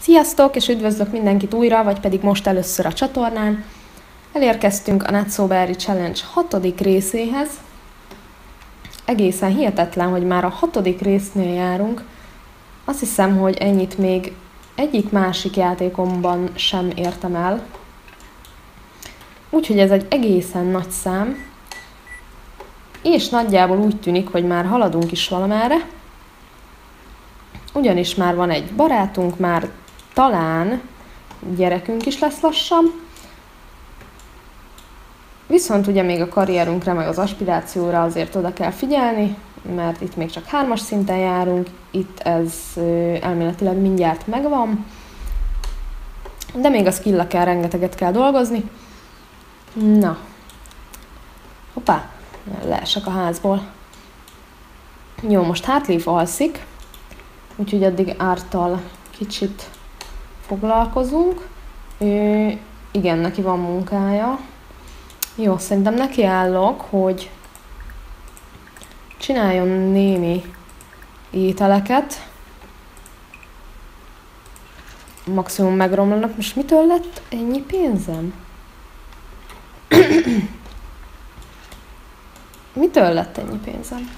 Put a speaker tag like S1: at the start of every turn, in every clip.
S1: Sziasztok, és üdvözlök mindenkit újra, vagy pedig most először a csatornán. Elérkeztünk a Not So Berry Challenge hatodik részéhez. Egészen hihetetlen, hogy már a hatodik résznél járunk. Azt hiszem, hogy ennyit még egyik másik játékomban sem értem el. Úgyhogy ez egy egészen nagy szám. És nagyjából úgy tűnik, hogy már haladunk is valamerre. Ugyanis már van egy barátunk, már talán gyerekünk is lesz lassan. Viszont ugye még a karrierünkre, meg az aspirációra azért oda kell figyelni, mert itt még csak hármas szinten járunk, itt ez elméletileg mindjárt megvan, de még a skill kell rengeteget kell dolgozni. Na. Hoppá, leesek a házból. Jó, most Hartleaf alszik, úgyhogy addig ártal kicsit foglalkozunk. Ő, igen, neki van munkája. Jó, szerintem neki állok, hogy csináljon némi ételeket. Maximum megromlanak. Most mitől lett ennyi pénzem? mitől lett ennyi pénzem?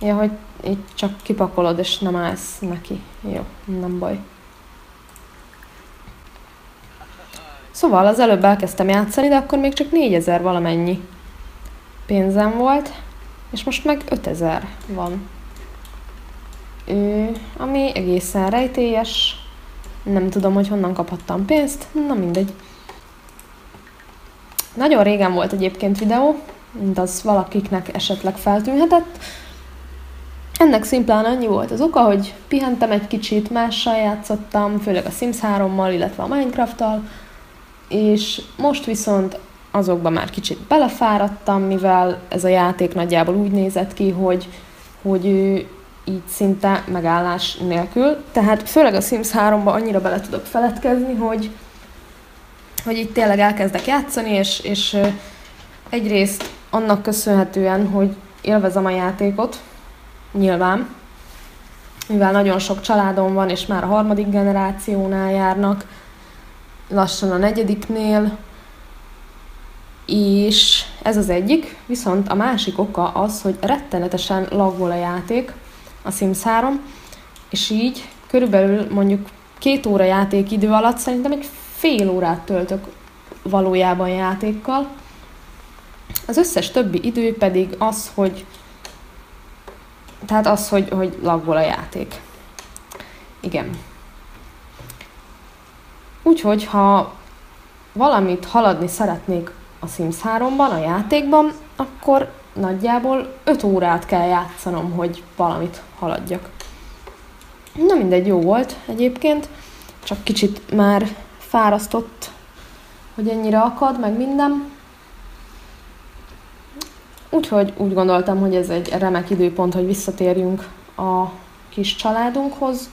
S1: Ja, hogy itt csak kipakolod, és nem állsz neki. Jó, nem baj. Szóval az előbb elkezdtem játszani, de akkor még csak 4000 valamennyi pénzem volt, és most meg 5000 van. Ő, ami egészen rejtélyes. Nem tudom, hogy honnan kaphattam pénzt, na mindegy. Nagyon régen volt egyébként videó, mint az valakiknek esetleg feltűnhetett. Ennek szimplán annyi volt az oka, hogy pihentem egy kicsit, mással játszottam, főleg a Sims 3-mal, illetve a Minecraft-tal, és most viszont azokba már kicsit belefáradtam, mivel ez a játék nagyjából úgy nézett ki, hogy, hogy ő így szinte megállás nélkül. Tehát főleg a Sims 3-ba annyira bele tudok feledkezni, hogy, hogy itt tényleg elkezdek játszani, és, és egyrészt annak köszönhetően, hogy élvezem a játékot, nyilván, mivel nagyon sok családom van, és már a harmadik generációnál járnak, lassan a negyediknél, és ez az egyik, viszont a másik oka az, hogy rettenetesen laggol a játék, a Sims 3, és így körülbelül mondjuk két óra játékidő alatt szerintem egy fél órát töltök valójában játékkal. Az összes többi idő pedig az, hogy tehát az, hogy, hogy laggol a játék. Igen. Úgyhogy, ha valamit haladni szeretnék a Sims 3-ban, a játékban, akkor nagyjából 5 órát kell játszanom, hogy valamit haladjak. Na mindegy, jó volt egyébként, csak kicsit már fárasztott, hogy ennyire akad, meg minden. Úgyhogy úgy gondoltam, hogy ez egy remek időpont, hogy visszatérjünk a kis családunkhoz,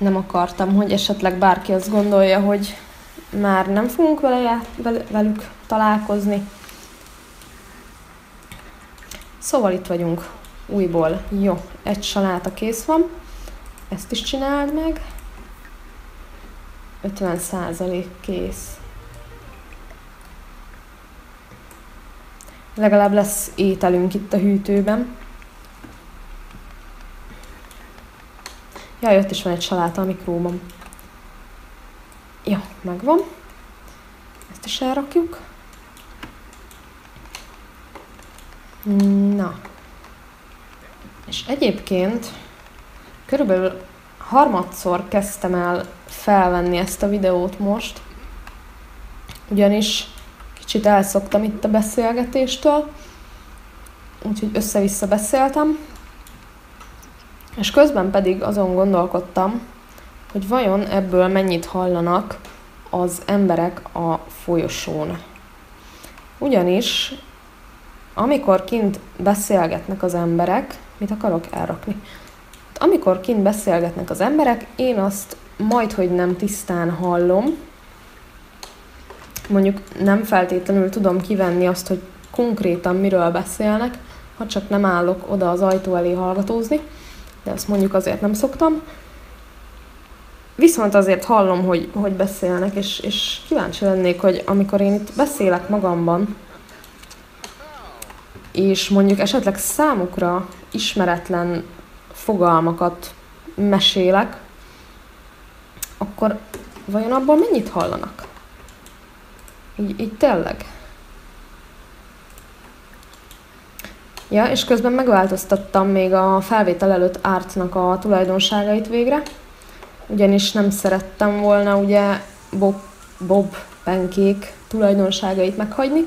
S1: nem akartam, hogy esetleg bárki azt gondolja, hogy már nem fogunk vele, velük találkozni. Szóval itt vagyunk újból. Jó, egy saláta kész van. Ezt is csináld meg. 50% kész. Legalább lesz ételünk itt a hűtőben. Jaj, ott is van egy saláta a mikróban. Jó, megvan. Ezt is elrakjuk. Na. És egyébként körülbelül harmadszor kezdtem el felvenni ezt a videót most, ugyanis kicsit elszoktam itt a beszélgetéstől, úgyhogy össze-vissza beszéltem, és közben pedig azon gondolkodtam, hogy vajon ebből mennyit hallanak az emberek a folyosón. Ugyanis, amikor kint beszélgetnek az emberek, mit akarok elrakni? Amikor kint beszélgetnek az emberek, én azt majd, hogy nem tisztán hallom, mondjuk nem feltétlenül tudom kivenni azt, hogy konkrétan miről beszélnek, ha csak nem állok oda az ajtó elé hallgatózni, de azt mondjuk azért nem szoktam. Viszont azért hallom, hogy, hogy beszélnek, és, és kíváncsi lennék, hogy amikor én itt beszélek magamban, és mondjuk esetleg számukra ismeretlen fogalmakat mesélek, akkor vajon abból mennyit hallanak? Így, így tényleg. Ja, és közben megváltoztattam még a felvétel előtt ártnak a tulajdonságait végre, ugyanis nem szerettem volna ugye Bob, Bob penkék tulajdonságait meghagyni.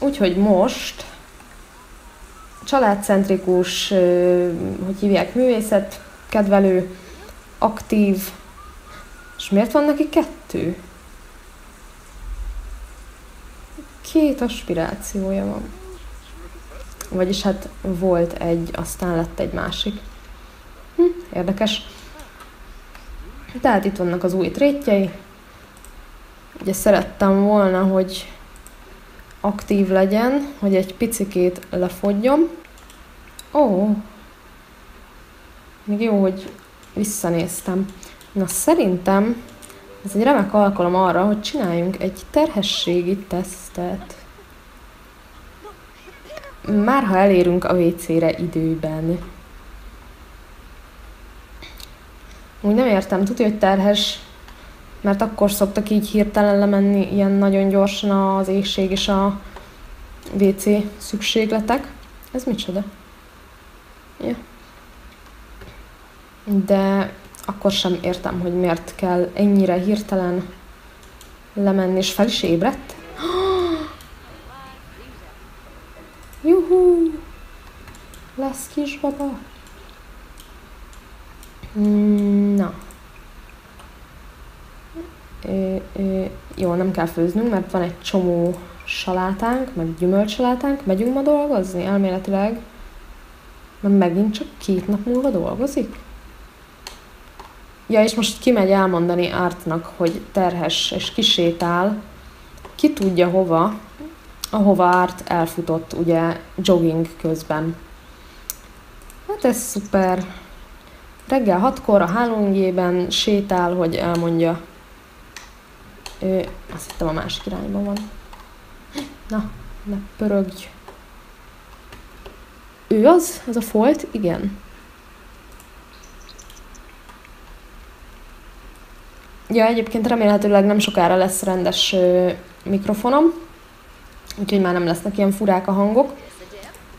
S1: Úgyhogy most családcentrikus, hogy hívják, művészet, kedvelő, aktív, és miért van neki kettő? Két aspirációja van. Vagyis hát volt egy, aztán lett egy másik. Hm, érdekes. Tehát itt vannak az új trétjei. Ugye szerettem volna, hogy aktív legyen, hogy egy picikét lefogjon. Ó, még jó, hogy visszanéztem. Na szerintem ez egy remek alkalom arra, hogy csináljunk egy terhességi tesztet. Már ha elérünk a WC-re időben. Úgy nem értem, tudja, hogy terhes, mert akkor szoktak így hirtelen lemenni ilyen nagyon gyorsan az éjség és a WC szükségletek. Ez micsoda? Ja. De akkor sem értem, hogy miért kell ennyire hirtelen lemenni, és fel is ébredt. Lesz kisbaba! Mm, na. Ö, ö, jó, nem kell főznünk, mert van egy csomó salátánk, meg gyümölcsalátánk. Megyünk ma dolgozni elméletileg? Mert megint csak két nap múlva dolgozik? Ja, és most kimegy elmondani Artnak, hogy terhes és kisétál, ki tudja hova, ahova Art elfutott, ugye, jogging közben. Hát ez szuper. Reggel hatkor a hálóngyében sétál, hogy elmondja. Ő, azt hittem a másik irányban van. Na, ne pörögj. Ő az? Az a folt? Igen. Ja, egyébként remélhetőleg nem sokára lesz rendes ö, mikrofonom, úgyhogy már nem lesznek ilyen furák a hangok.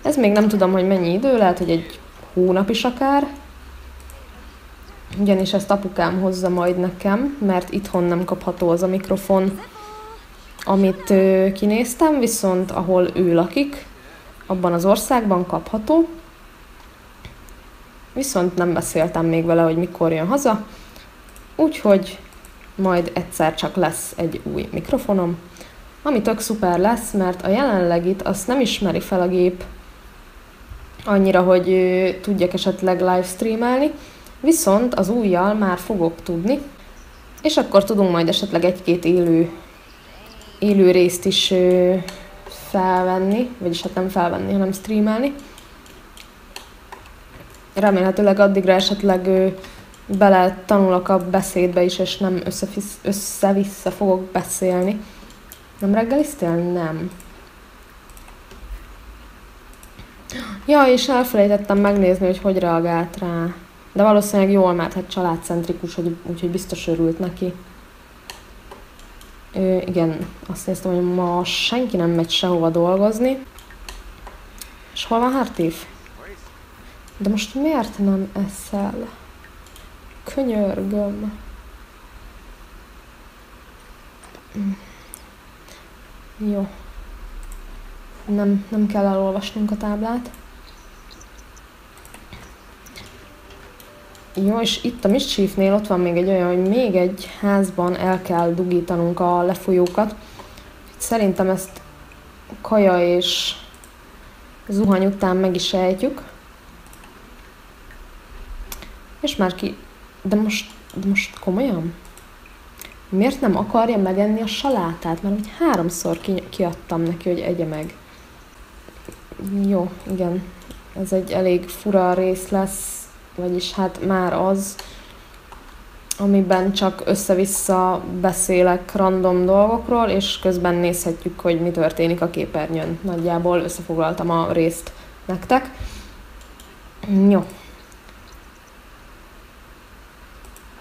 S1: Ez még nem tudom, hogy mennyi idő, lehet, hogy egy hónap is akár. Ugyanis ezt apukám hozza majd nekem, mert itthon nem kapható az a mikrofon, amit kinéztem, viszont ahol ő lakik, abban az országban kapható. Viszont nem beszéltem még vele, hogy mikor jön haza, úgyhogy majd egyszer csak lesz egy új mikrofonom, ami tök szuper lesz, mert a jelenlegit azt nem ismeri fel a gép annyira, hogy tudjak esetleg livestreamelni, viszont az újjal már fogok tudni, és akkor tudunk majd esetleg egy-két élő, élő részt is felvenni, vagyis hát nem felvenni, hanem streamelni. Remélhetőleg addigra esetleg bele tanulok a beszédbe is, és nem össze-vissza fogok beszélni. Nem reggeliztél? Nem. Ja, és elfelejtettem megnézni, hogy hogy reagált rá. De valószínűleg jól, mert hát családcentrikus, úgyhogy biztos örült neki. Ö, igen, azt néztem, hogy ma senki nem megy sehova dolgozni. És hol van Hartív? De most miért nem eszel? Könyörgöm. Jó. Nem, nem kell elolvasnunk a táblát. Jó, és itt a Mischiefnél ott van még egy olyan, hogy még egy házban el kell dugítanunk a lefolyókat. Szerintem ezt kaja és zuhany után meg is ejtjük. És már ki de most, de most komolyan? Miért nem akarja megenni a salátát? Mert úgy háromszor ki, kiadtam neki, hogy egye meg. Jó, igen. ez egy elég fura rész lesz, vagyis hát már az, amiben csak össze-vissza beszélek random dolgokról, és közben nézhetjük, hogy mi történik a képernyőn. Nagyjából összefoglaltam a részt nektek. Jó.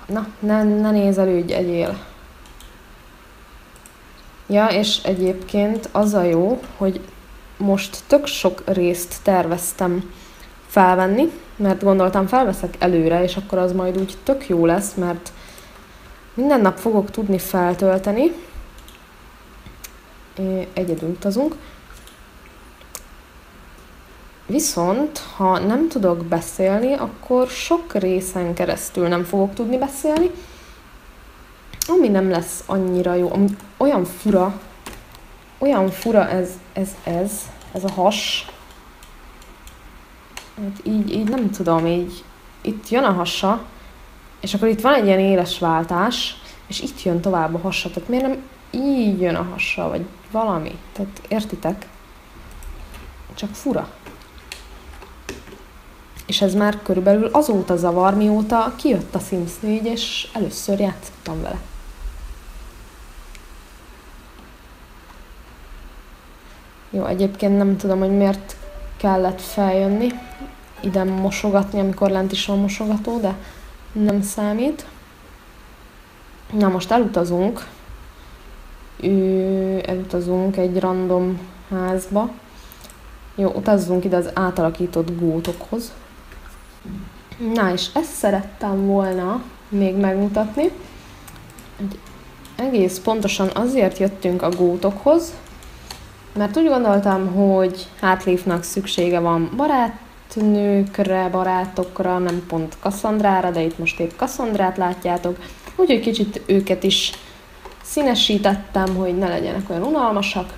S1: Na, ne, ne nézelődj, egyél. Ja, és egyébként az a jó, hogy most tök sok részt terveztem felvenni, mert gondoltam felveszek előre, és akkor az majd úgy tök jó lesz, mert minden nap fogok tudni feltölteni, egyedül utazunk, Viszont, ha nem tudok beszélni, akkor sok részen keresztül nem fogok tudni beszélni, ami nem lesz annyira jó. Olyan fura, olyan fura ez, ez, ez, ez a has. Hát így, így nem tudom, így itt jön a hasa, és akkor itt van egy ilyen éles váltás, és itt jön tovább a hasa. Tehát miért nem így jön a hasa, vagy valami? Tehát értitek? Csak fura. És ez már körülbelül azóta zavar, mióta kijött a Sims 4, és először játszottam vele. Jó, egyébként nem tudom, hogy miért kellett feljönni, ide mosogatni, amikor lent is van mosogató, de nem számít. Na most elutazunk. Elutazunk egy random házba. Jó, utazzunk ide az átalakított gótokhoz. Na, és ezt szerettem volna még megmutatni. Egy egész pontosan azért jöttünk a gótokhoz, mert úgy gondoltam, hogy Hátléfnak szüksége van barátnőkre, barátokra, nem pont Kasszandrára, de itt most épp Kasszandrát látjátok, úgyhogy kicsit őket is színesítettem, hogy ne legyenek olyan unalmasak.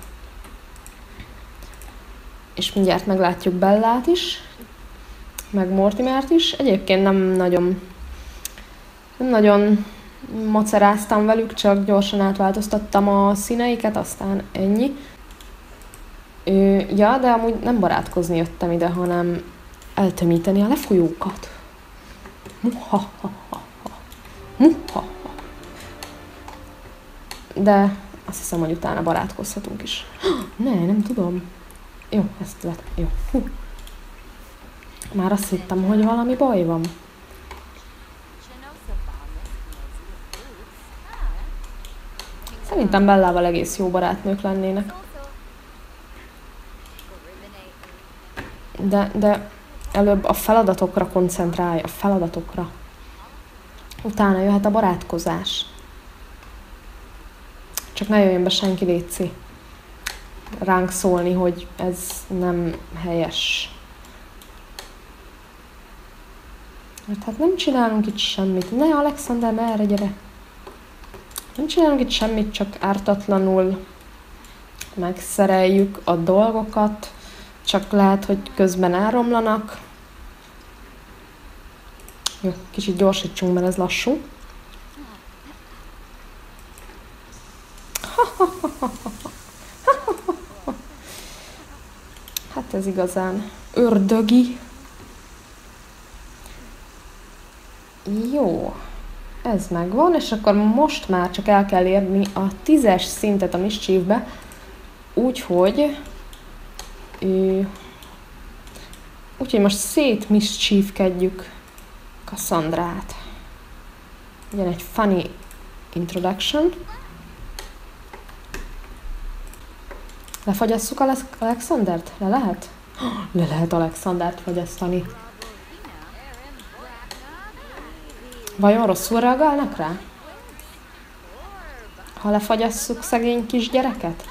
S1: És mindjárt meglátjuk Bellát is, meg Mortimert is. Egyébként nem nagyon, nem nagyon maceráztam velük, csak gyorsan átváltoztattam a színeiket, aztán ennyi. Ja, de amúgy nem barátkozni jöttem ide, hanem eltömíteni a lefolyókat. De azt hiszem, hogy utána barátkozhatunk is. Ne, nem tudom. Jó, ezt lett. Jó. Hú. Már azt hittem, hogy valami baj van. Szerintem Bellával egész jó barátnők lennének. De, de előbb a feladatokra koncentrálj, a feladatokra. Utána jöhet a barátkozás. Csak ne jöjjön be senki, Léci. Ránk szólni, hogy ez nem helyes. Mert hát nem csinálunk itt semmit. Ne, Alexander, ne erre gyere. Nem csinálunk itt semmit, csak ártatlanul megszereljük a dolgokat, csak lehet, hogy közben elromlanak. Jó, kicsit gyorsítsunk, mert ez lassú. Hát ez igazán ördögi. Jó, ez megvan, és akkor most már csak el kell érni a tízes szintet a mischiefbe, úgyhogy úgyhogy most szét mischiefkedjük Cassandrát. Ugyan egy funny introduction. Lefagyasszuk Alexandert? Le lehet? Le lehet Alexandert fagyasztani. Vajon rosszul reagálnak rá? Ha lefagyasszuk szegény kisgyereket?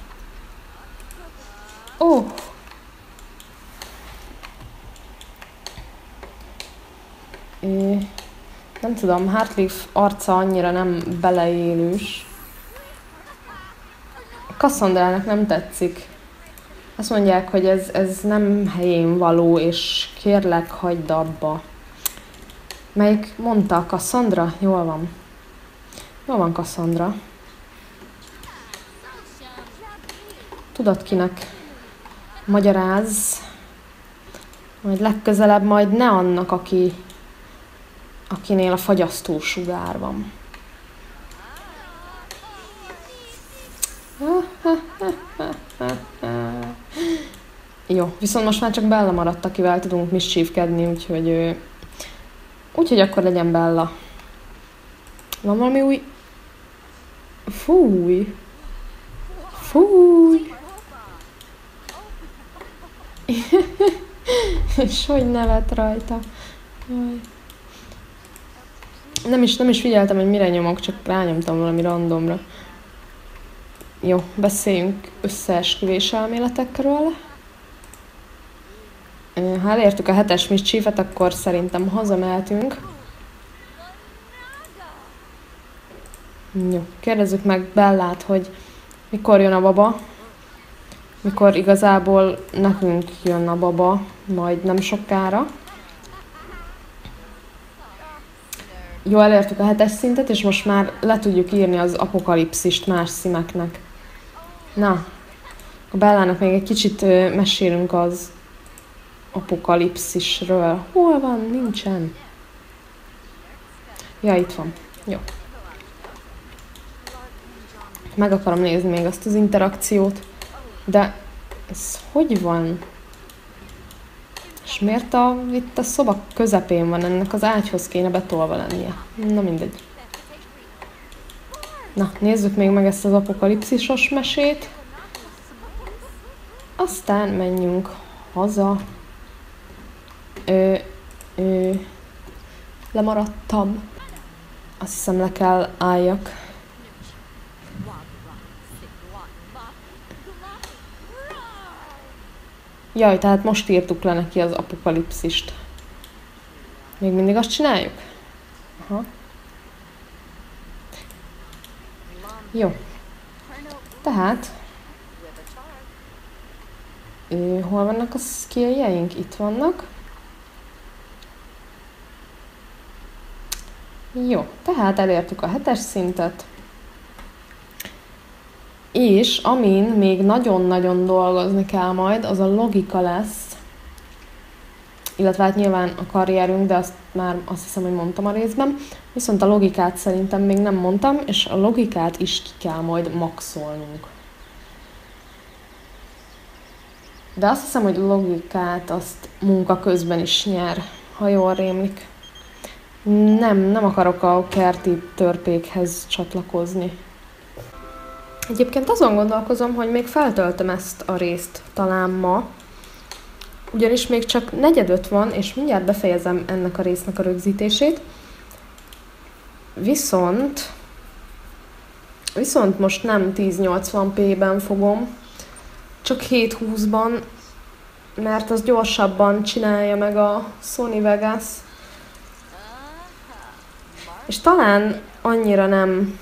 S1: Ó! Tudom, Hartleaf arca annyira nem beleélős. Cassandrának nem tetszik. Azt mondják, hogy ez, ez nem helyén való, és kérlek, hagyd abba. Melyik mondta? Cassandra? Jól van. Jól van, Cassandra. Tudod kinek magyaráz, Majd legközelebb majd ne annak, aki, akinél a fagyasztó sugár van. Jó, viszont most már csak Bella maradt, akivel tudunk mischiefkedni, úgyhogy... Úgyhogy akkor legyen Bella. Van valami új... Fúj! Fúj! És hogy nevet rajta. Jaj. Nem is, nem is figyeltem, hogy mire nyomok, csak rányomtam valami randomra. Jó, beszéljünk összeesküvés elméletekről. Ha elértük a hetes mischiefet, akkor szerintem hazamehetünk. Jó, kérdezzük meg Bellát, hogy mikor jön a baba, mikor igazából nekünk jön a baba, majd nem sokára. Jó, elértük a hetes szintet, és most már le tudjuk írni az apokalipszist más színeknek. Na, a Bellának még egy kicsit mesélünk az apokalipszisről. Hol van? Nincsen. Ja, itt van. Jó. Meg akarom nézni még azt az interakciót. De ez hogy van? És miért a, itt a szoba közepén van? Ennek az ágyhoz kéne betolva lennie. Na mindegy. Na, nézzük még meg ezt az apokalipszisos mesét. Aztán menjünk haza. Ö, ö, lemaradtam. Azt hiszem le kell álljak. Jaj, tehát most írtuk le neki az apokalipszist. Még mindig azt csináljuk? Aha. Jó. Tehát... Hol vannak a skilljeink? Itt vannak. Jó, tehát elértük a hetes szintet. És amin még nagyon-nagyon dolgozni kell majd, az a logika lesz, illetve hát nyilván a karrierünk, de azt már azt hiszem, hogy mondtam a részben, viszont a logikát szerintem még nem mondtam, és a logikát is ki kell majd maxolnunk. De azt hiszem, hogy logikát azt munka közben is nyer, ha jól rémlik. Nem, nem akarok a kerti törpékhez csatlakozni. Egyébként azon gondolkozom, hogy még feltöltöm ezt a részt talán ma, ugyanis még csak negyedöt van, és mindjárt befejezem ennek a résznek a rögzítését. Viszont, viszont most nem 1080p-ben fogom, csak 720-ban, mert az gyorsabban csinálja meg a Sony Vegas. És talán annyira nem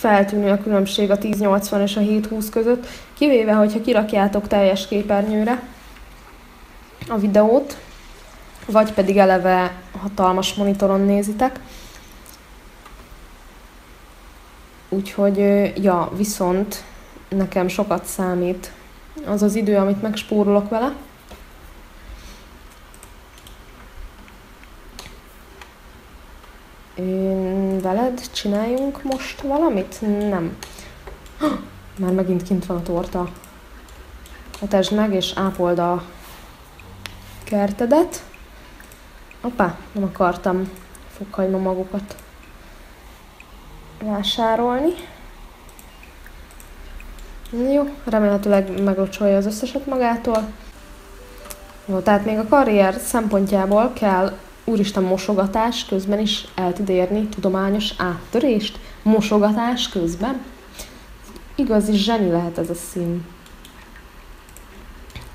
S1: feltűnő a különbség a 1080 és a 720 között, kivéve, hogyha kirakjátok teljes képernyőre a videót, vagy pedig eleve hatalmas monitoron nézitek. Úgyhogy, ja, viszont nekem sokat számít az az idő, amit megspórolok vele. Én veled csináljunk most valamit? Nem. Már megint kint van a torta. Etesd meg és ápold a kertedet. Hoppá, nem akartam fokhagyma magukat vásárolni. Jó, remélhetőleg meglocsolja az összeset magától. Jó, tehát még a karrier szempontjából kell úristen mosogatás közben is el tud érni tudományos áttörést? Mosogatás közben? Igazi zseni lehet ez a szín.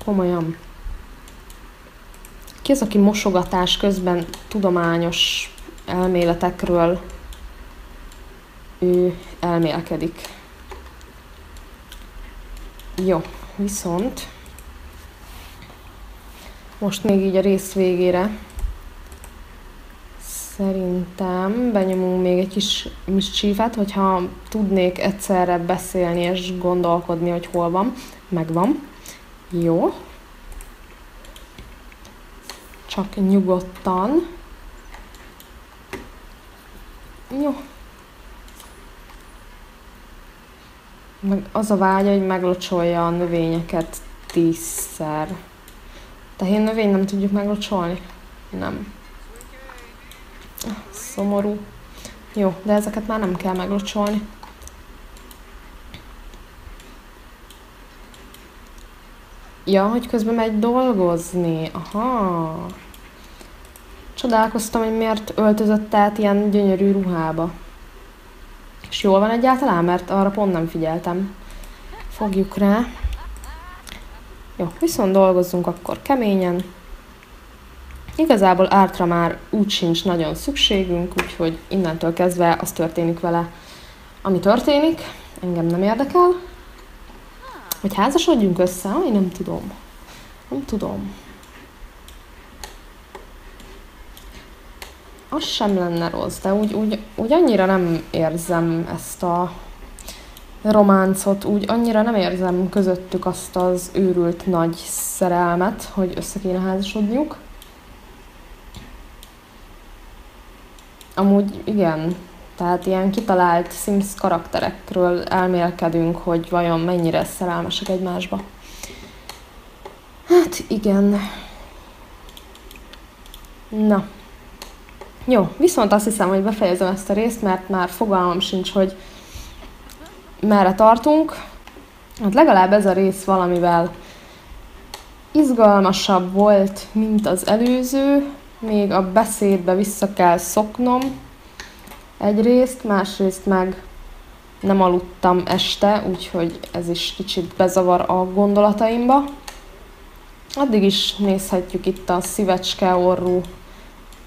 S1: Komolyan. Ki az, aki mosogatás közben tudományos elméletekről ő elmélkedik? Jó, viszont most még így a rész végére Szerintem benyomunk még egy kis mischiefet, hogyha tudnék egyszerre beszélni és gondolkodni, hogy hol van. Megvan. Jó. csak nyugodtan. Jó. Meg az a vágya, hogy meglocsolja a növényeket tízszer. Tehén növény nem tudjuk meglocsolni? Nem. Szomorú. Jó, de ezeket már nem kell meglocsolni. Ja, hogy közben megy dolgozni. Aha. Csodálkoztam, hogy miért öltözött át ilyen gyönyörű ruhába. És jól van egyáltalán, mert arra pont nem figyeltem. Fogjuk rá. Jó, viszont dolgozzunk akkor keményen. Igazából ártra már úgy sincs nagyon szükségünk, úgyhogy innentől kezdve az történik vele, ami történik. Engem nem érdekel. Hogy házasodjunk össze? Én nem tudom. Nem tudom. Az sem lenne rossz, de úgy, úgy, úgy annyira nem érzem ezt a románcot, úgy annyira nem érzem közöttük azt az őrült nagy szerelmet, hogy össze kéne házasodniuk. Amúgy igen, tehát ilyen kitalált Sims karakterekről elmélkedünk, hogy vajon mennyire szerelmesek egymásba. Hát igen. Na. Jó, viszont azt hiszem, hogy befejezem ezt a részt, mert már fogalmam sincs, hogy merre tartunk. Hát legalább ez a rész valamivel izgalmasabb volt, mint az előző. Még a beszédbe vissza kell szoknom egyrészt, másrészt meg nem aludtam este, úgyhogy ez is kicsit bezavar a gondolataimba. Addig is nézhetjük itt a szívecske orrú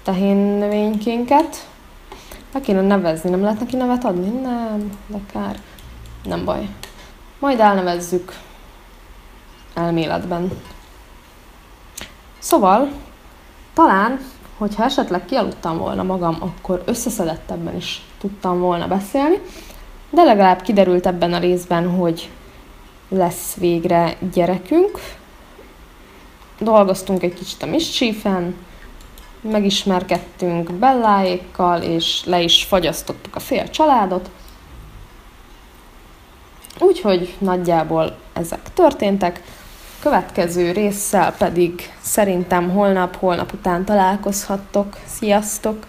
S1: tehén növénykénket. Le kéne nevezni, nem lehet neki nevet adni? Nem, de kár. Nem baj. Majd elnevezzük elméletben. Szóval, talán, hogyha esetleg kialudtam volna magam, akkor összeszedettebben is tudtam volna beszélni, de legalább kiderült ebben a részben, hogy lesz végre gyerekünk. Dolgoztunk egy kicsit a mischief megismerkedtünk Belláékkal, és le is fagyasztottuk a fél családot. Úgyhogy nagyjából ezek történtek. Következő résszel pedig szerintem holnap, holnap után találkozhattok. Sziasztok!